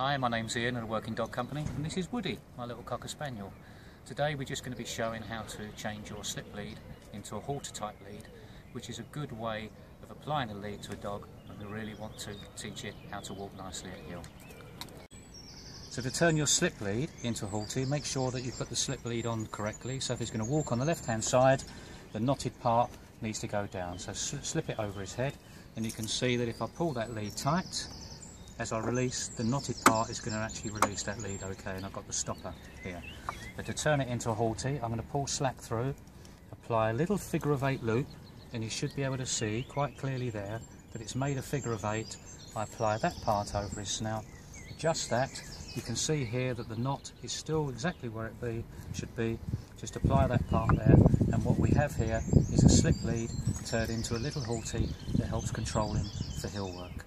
Hi, my name's Ian at a working dog company and this is Woody, my little Cocker Spaniel. Today we're just going to be showing how to change your slip lead into a halter type lead which is a good way of applying a lead to a dog when we really want to teach it how to walk nicely at heel. So to turn your slip lead into a halter, make sure that you put the slip lead on correctly. So if he's going to walk on the left hand side, the knotted part needs to go down. So slip it over his head and you can see that if I pull that lead tight, as I release, the knotted part is going to actually release that lead okay, and I've got the stopper here. But to turn it into a Halti, I'm going to pull slack through, apply a little figure of eight loop, and you should be able to see quite clearly there that it's made a figure of eight. I apply that part over his snout, adjust that, you can see here that the knot is still exactly where it be should be. Just apply that part there, and what we have here is a slip lead turned into a little Halti that helps control him for heel work.